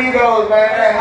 Migos, man. That